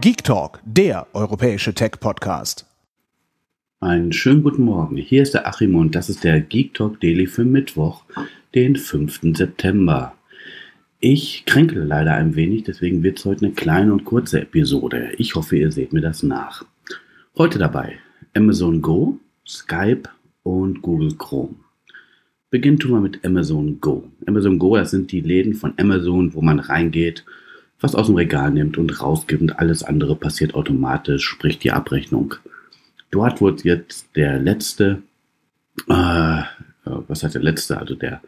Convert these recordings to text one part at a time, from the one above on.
Geek Talk, der europäische Tech-Podcast. Einen schönen guten Morgen. Hier ist der Achim und das ist der Geek Talk Daily für Mittwoch, den 5. September. Ich kränkle leider ein wenig, deswegen wird es heute eine kleine und kurze Episode. Ich hoffe, ihr seht mir das nach. Heute dabei Amazon Go, Skype und Google Chrome. Beginnen tun wir mit Amazon Go. Amazon Go, das sind die Läden von Amazon, wo man reingeht was aus dem Regal nimmt und rausgibt und alles andere passiert automatisch, sprich die Abrechnung. Dort wurde jetzt der letzte, äh, was hat der letzte, also der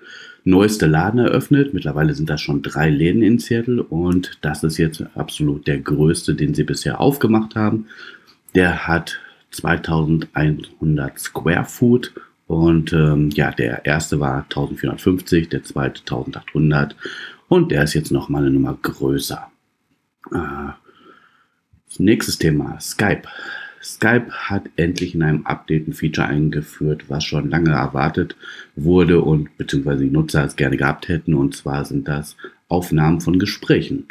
neueste Laden eröffnet. Mittlerweile sind da schon drei Läden in Seattle und das ist jetzt absolut der größte, den sie bisher aufgemacht haben. Der hat 2100 Square Foot und ähm, ja, der erste war 1450, der zweite 1800 und der ist jetzt nochmal eine Nummer größer. Äh, nächstes Thema, Skype. Skype hat endlich in einem Update ein Feature eingeführt, was schon lange erwartet wurde und beziehungsweise die Nutzer es gerne gehabt hätten. Und zwar sind das Aufnahmen von Gesprächen.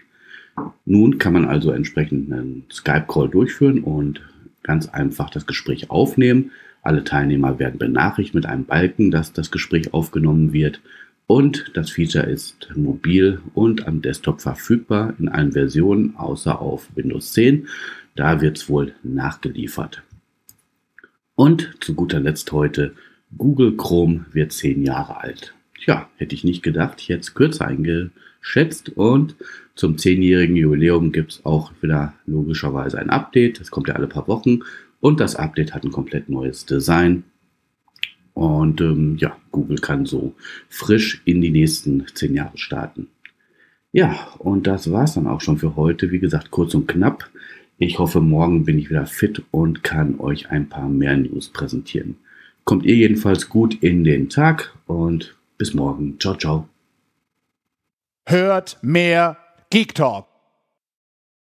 Nun kann man also entsprechend einen Skype-Call durchführen und ganz einfach das Gespräch aufnehmen. Alle Teilnehmer werden benachrichtigt mit einem Balken, dass das Gespräch aufgenommen wird. Und das Feature ist mobil und am Desktop verfügbar in allen Versionen, außer auf Windows 10. Da wird es wohl nachgeliefert. Und zu guter Letzt heute, Google Chrome wird 10 Jahre alt. Tja, hätte ich nicht gedacht, es kürzer eingeschätzt. Und zum 10-jährigen Jubiläum gibt es auch wieder logischerweise ein Update. Das kommt ja alle paar Wochen. Und das Update hat ein komplett neues Design. Und ähm, ja, Google kann so frisch in die nächsten zehn Jahre starten. Ja, und das war's dann auch schon für heute. Wie gesagt, kurz und knapp. Ich hoffe, morgen bin ich wieder fit und kann euch ein paar mehr News präsentieren. Kommt ihr jedenfalls gut in den Tag und bis morgen. Ciao, ciao. Hört mehr Geek Talk.